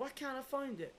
Why can't I find it?